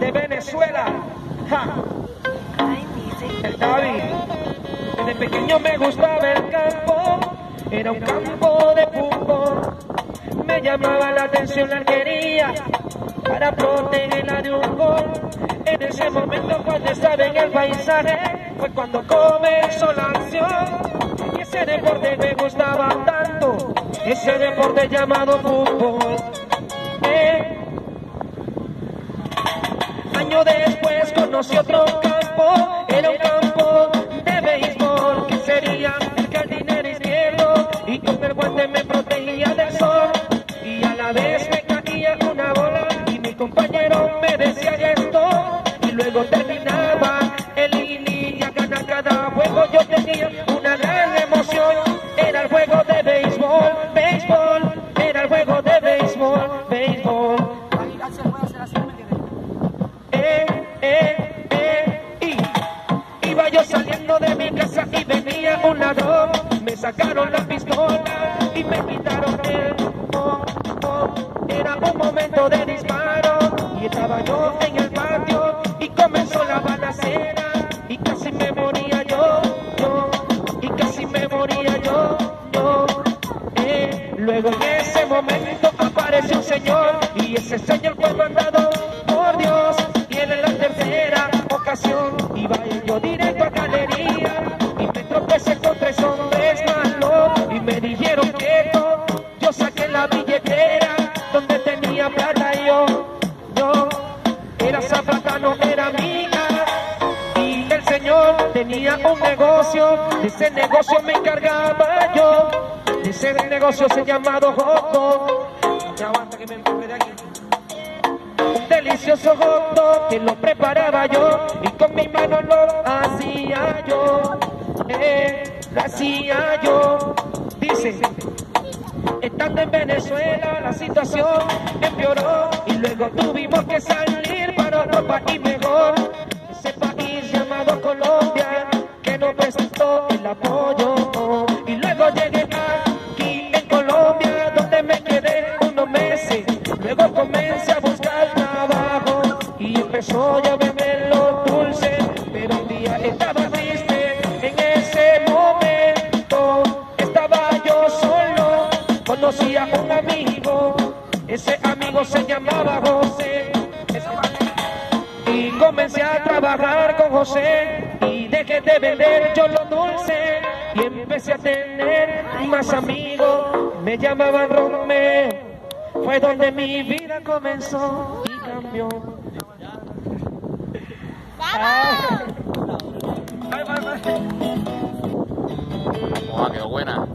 de Venezuela. Ja. El David. Desde pequeño me gustaba el campo, era un campo de fútbol. Me llamaba la atención la arquería para protegerla de un gol. En ese momento cuando estaba en el paisaje fue cuando comenzó la acción. Y ese deporte me gustaba tanto, ese deporte llamado fútbol. Año después conocí otro campo, era un campo de béisbol que sería el jardinero izquierdo y con el guante me protegía del sol y a la vez me caía una bola y mi compañero me decía esto y luego terminaba de mi casa y venía un ladrón. Me sacaron la pistola y me quitaron el oh. Era un momento de disparo y estaba yo en el patio y comenzó la balacera y casi me moría yo, yo, y casi me moría yo, yo. Eh, luego en ese momento apareció un señor y ese señor fue mandado no era mía. Y el señor tenía un negocio, de ese negocio me encargaba yo, de ese negocio se de aquí. Un delicioso hot dog que lo preparaba yo. Y con mi mano lo hacía yo, lo hacía yo. Dice, estando en Venezuela la situación empeoró. Y luego tuvimos que salir país mejor. Ese país llamado Colombia que nos prestó el apoyo y luego llegué aquí en Colombia donde me quedé unos meses. Luego comencé a buscar trabajo y empezó a beber los dulces, pero un día estaba triste en ese momento. Estaba yo solo, conocí a un amigo, ese amigo se llamaba José. Comencé a trabajar con José y dejé de vender yo lo dulce y empecé a tener más amigos. Me llamaban Romé, fue donde mi vida comenzó y cambió. ¡Vamos! ¡Ay, ay, ay! ¡Guau, qué buena!